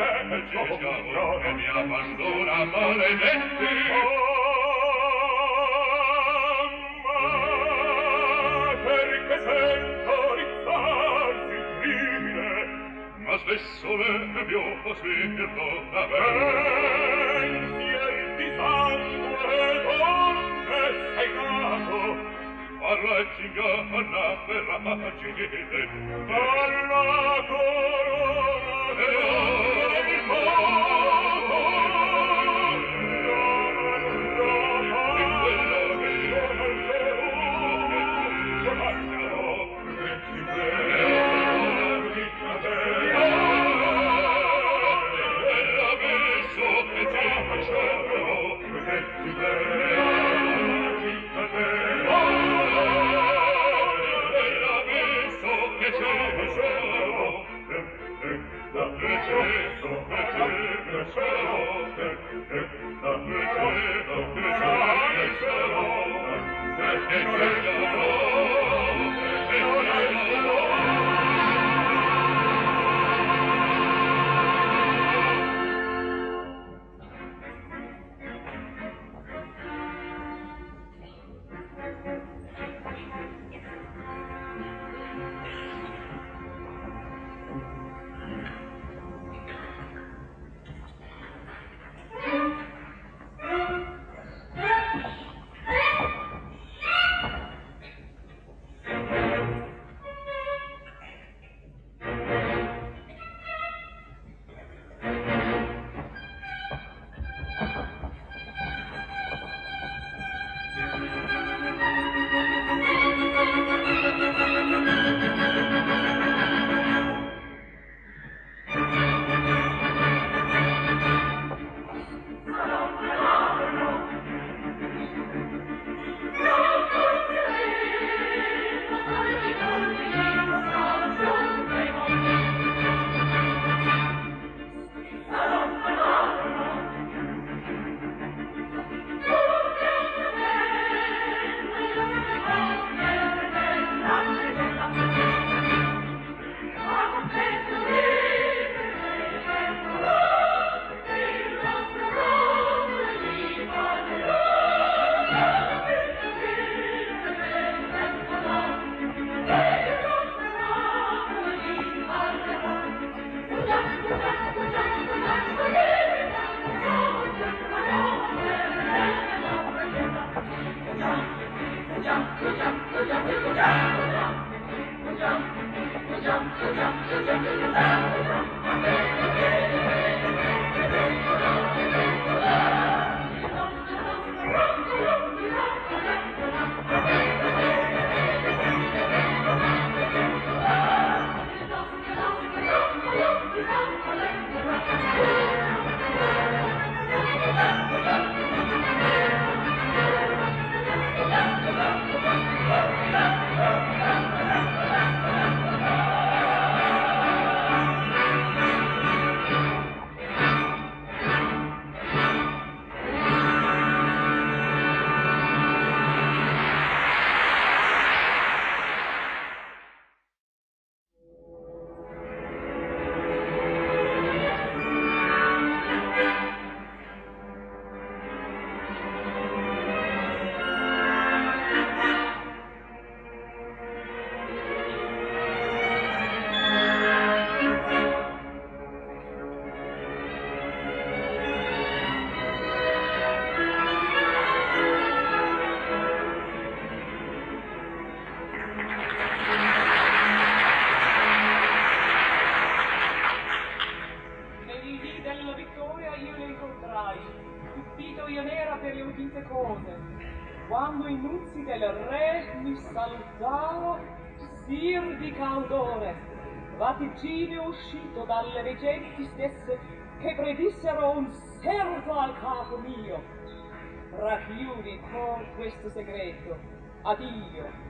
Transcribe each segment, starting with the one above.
amore mia pastora maledetti mamma perché sento rizzarsi il crimine ma spesso le mio posirto da pensier di sangue donne sei nato alla cingana per la pace alla corona Oh, uscito dalle veggenti stesse che predissero un servo al capo mio. Racchiudi con questo segreto. Addio.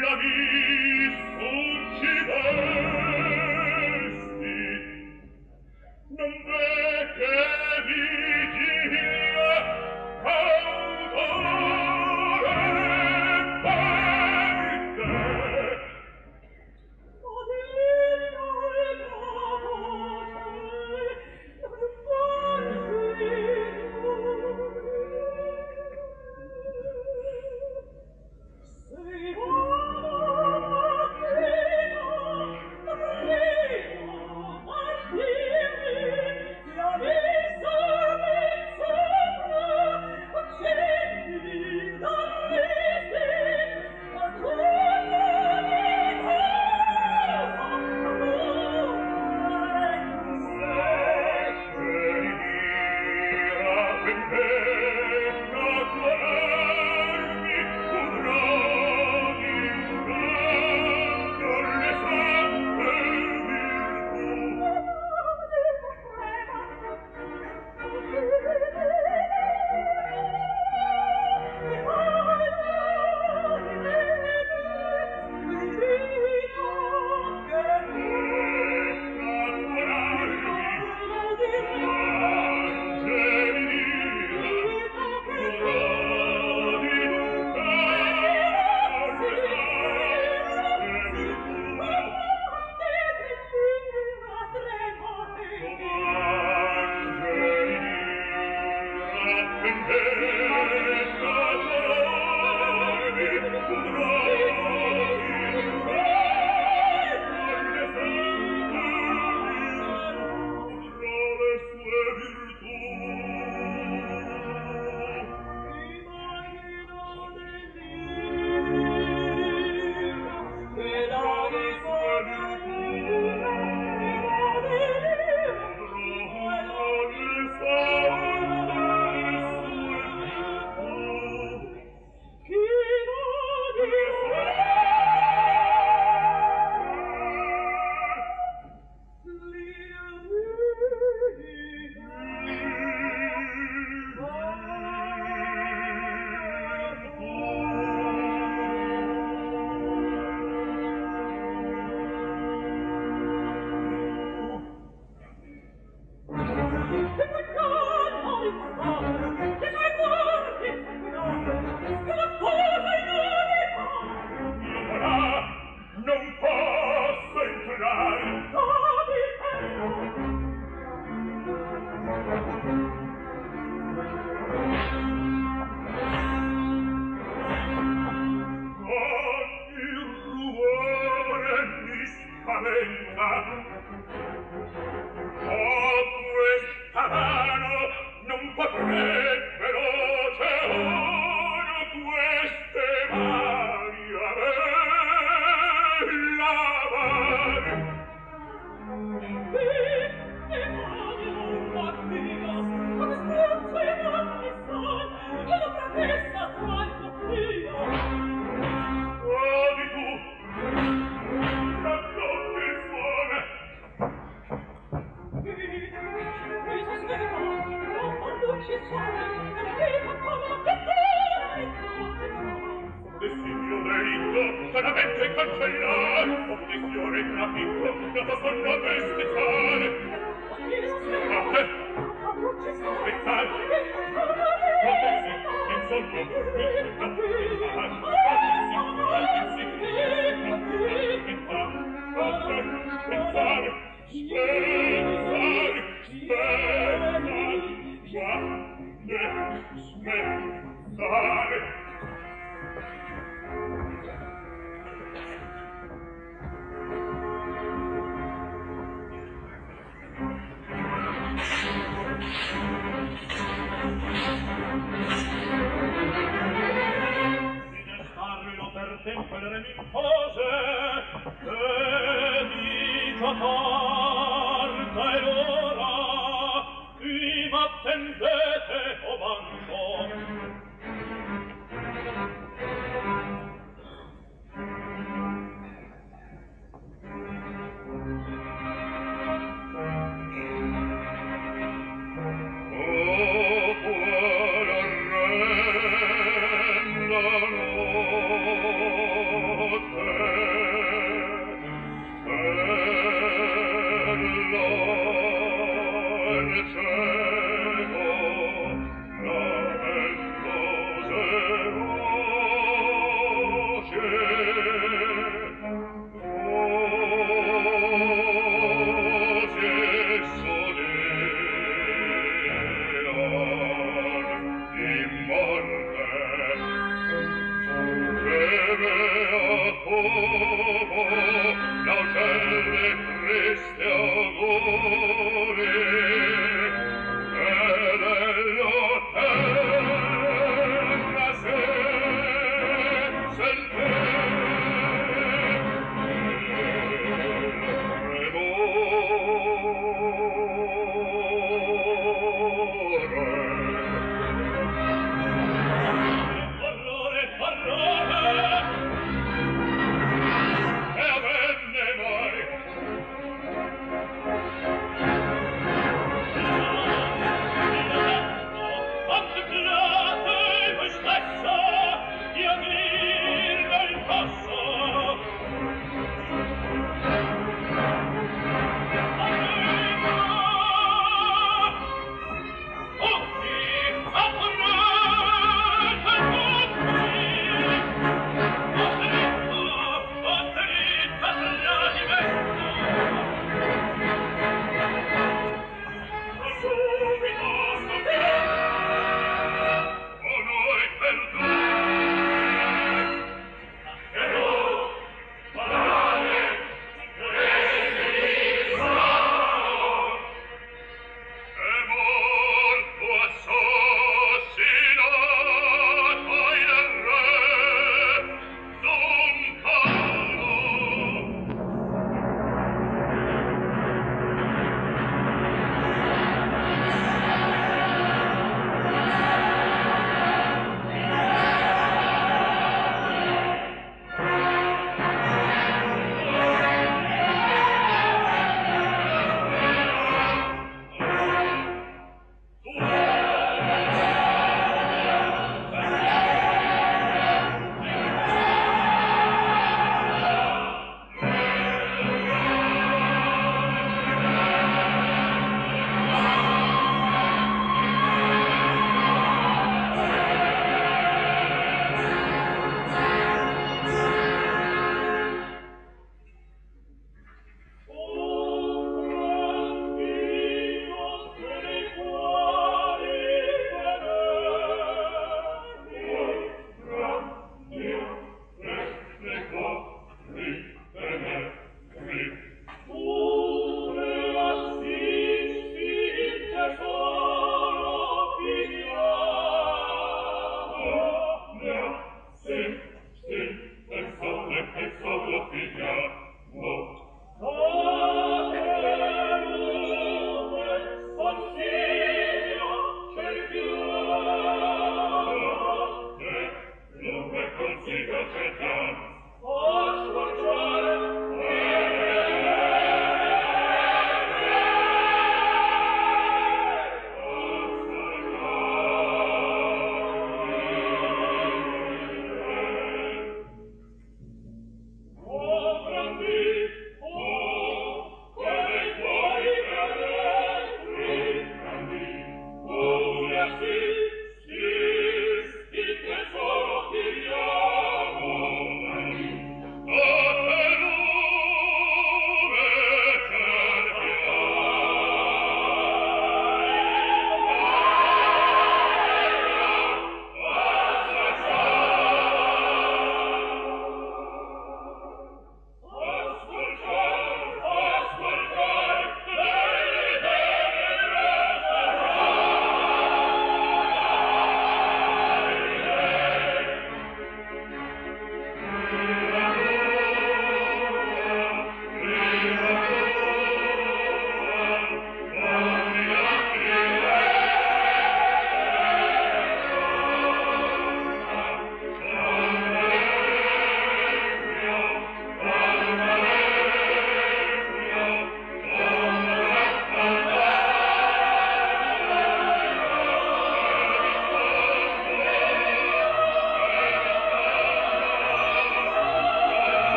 la vie fuggida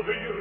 over you.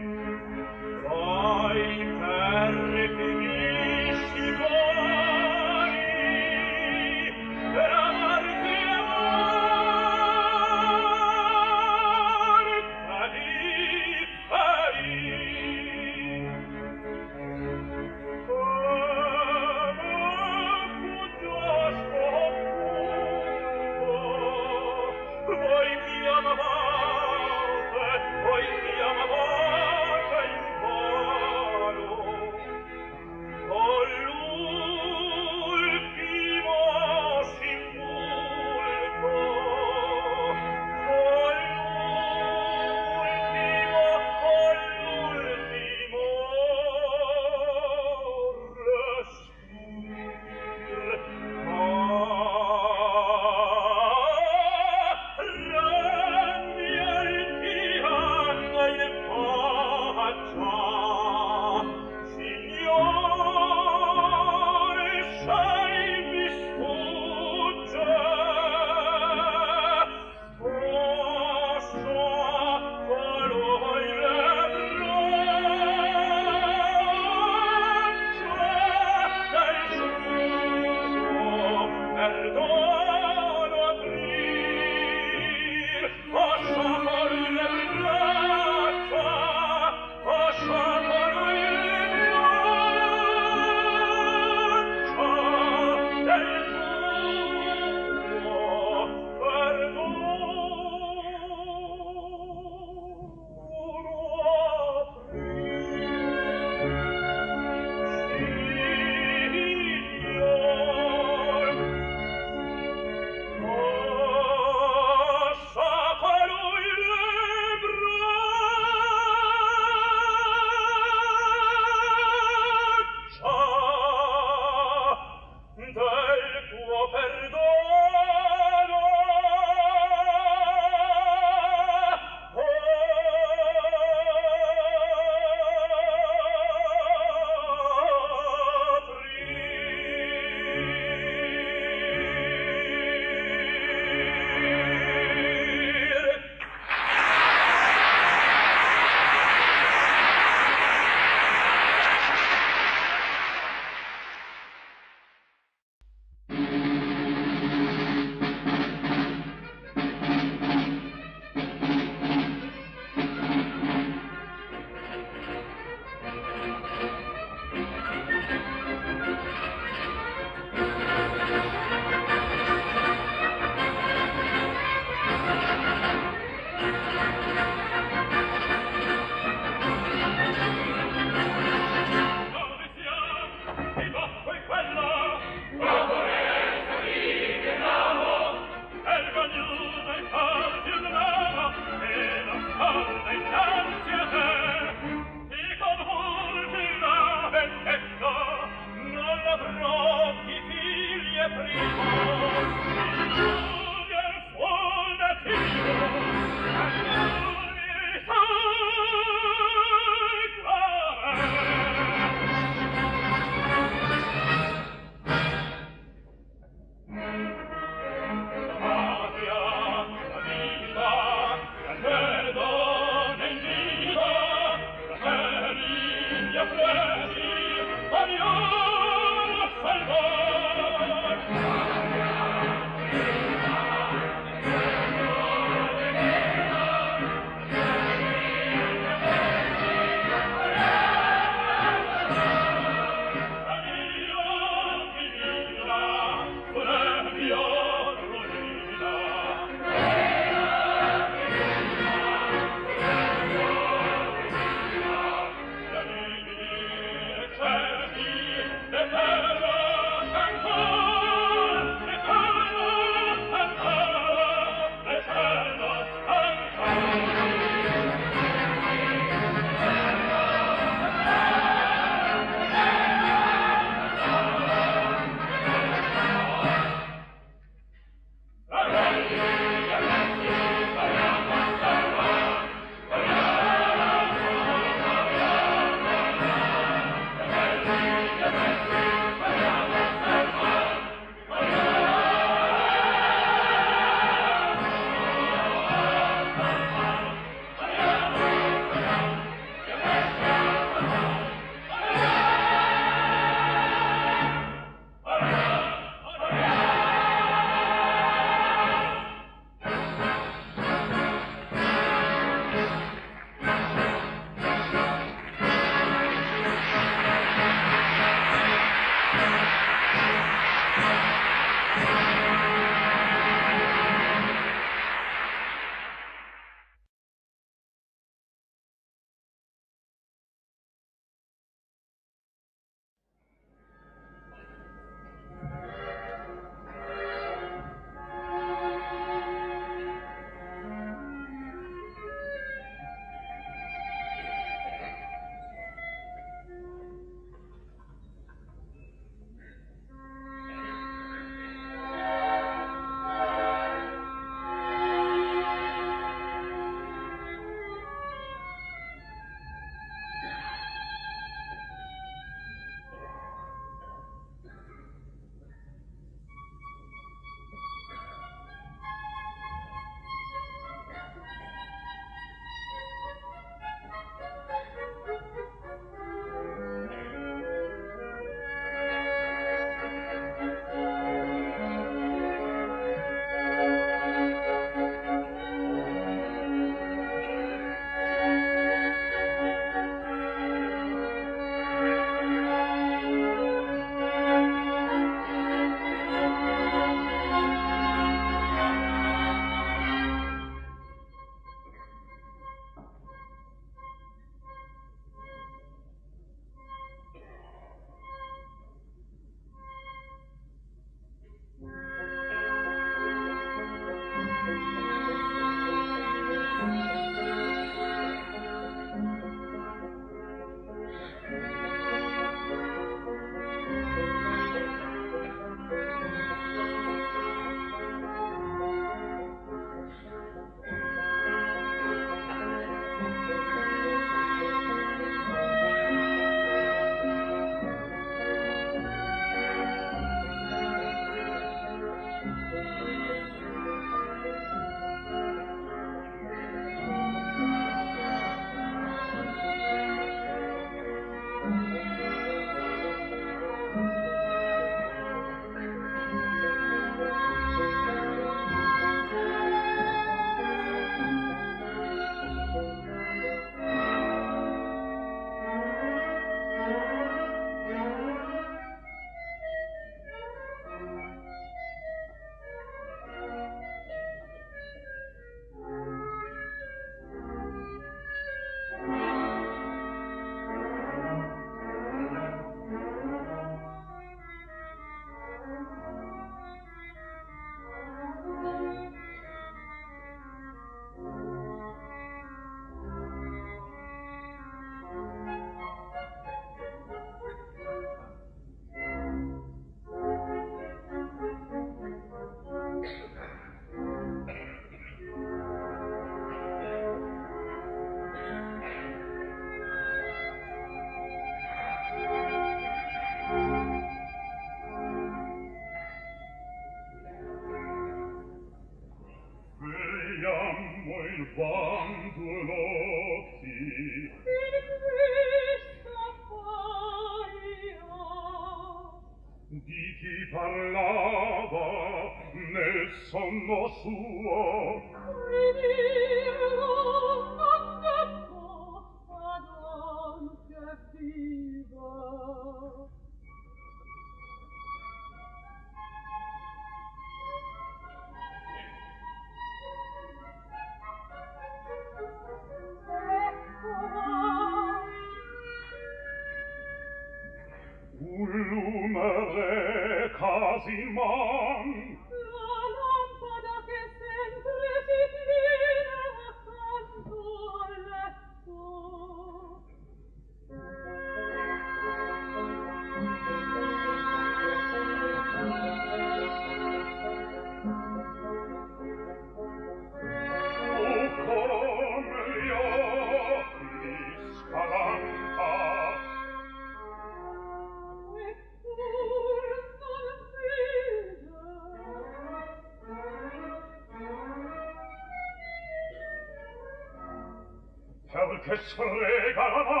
che sorrega la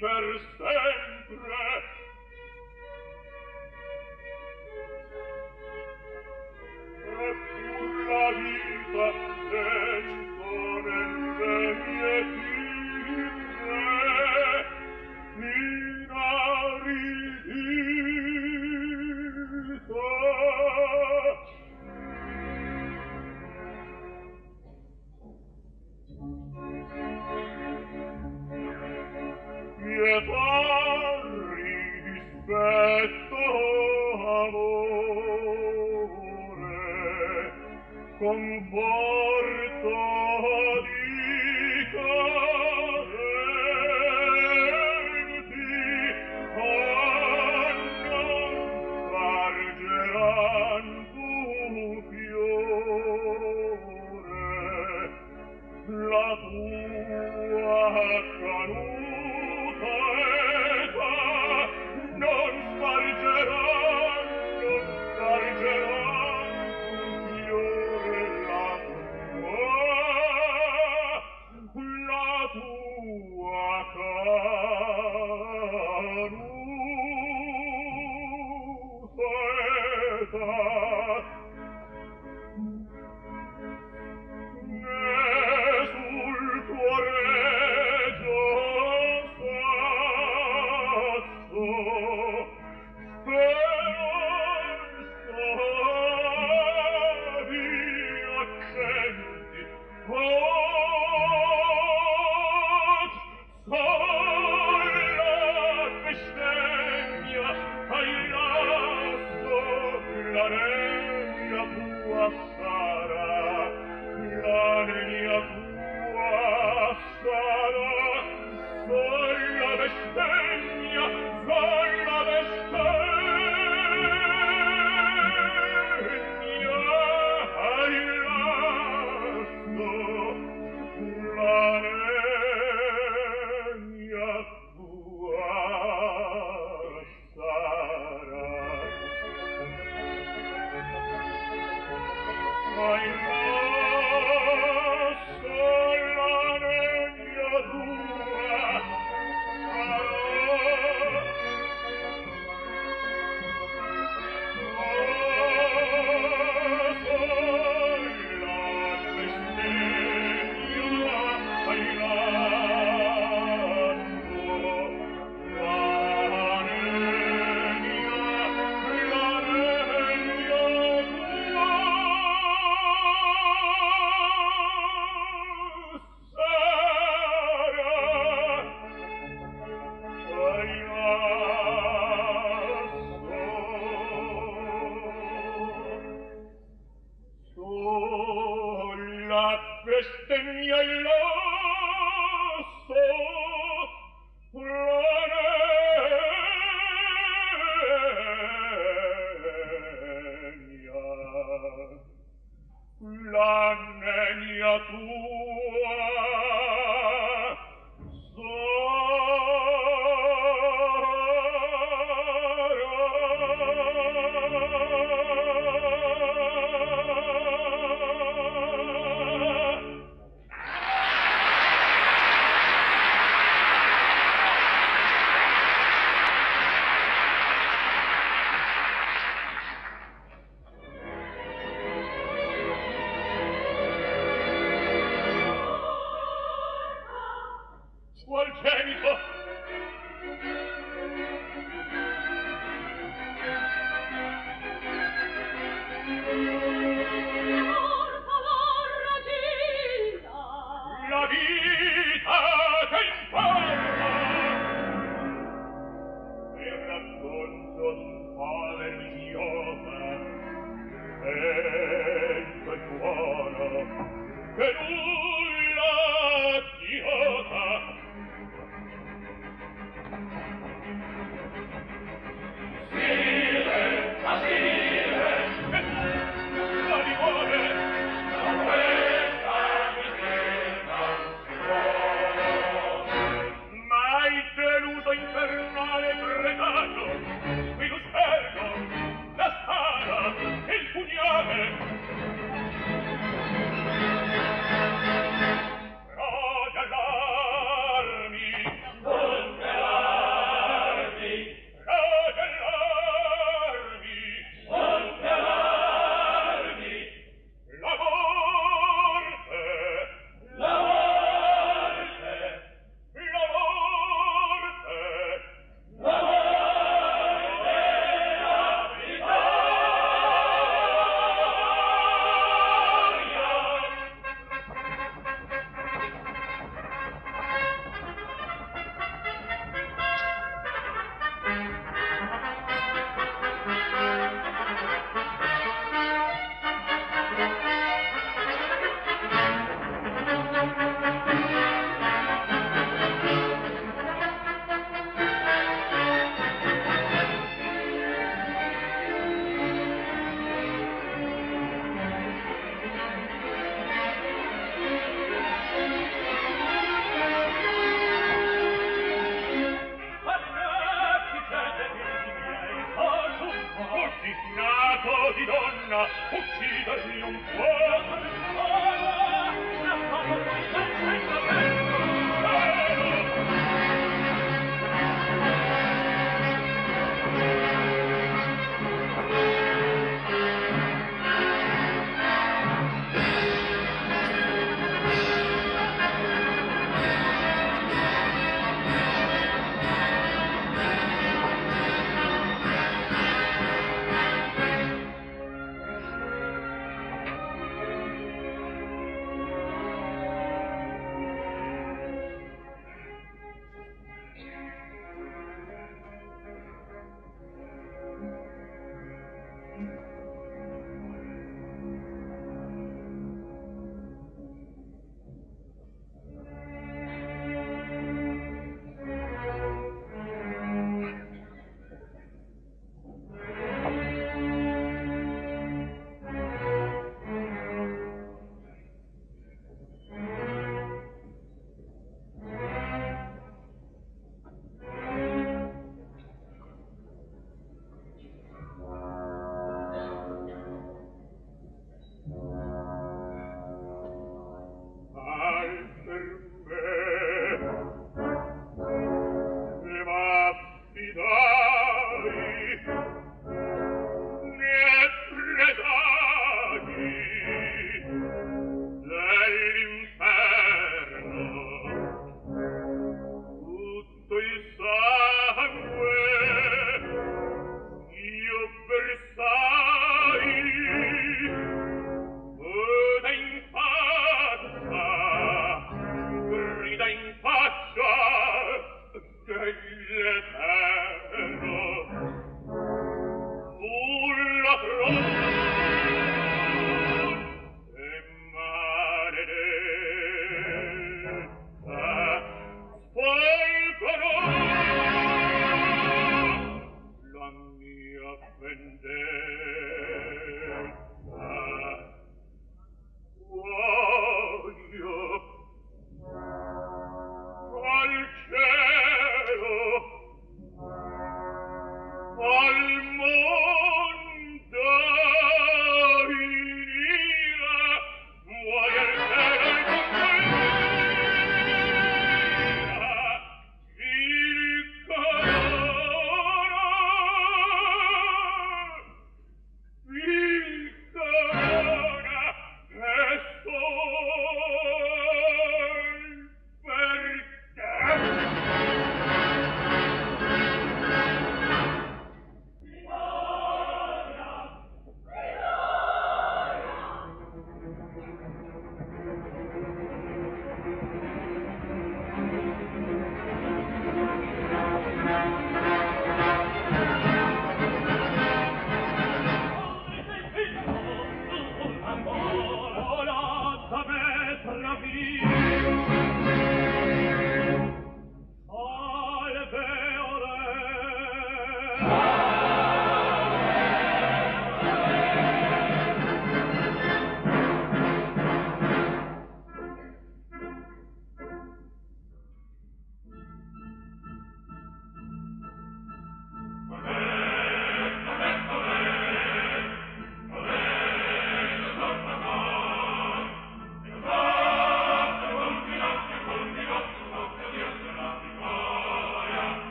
first.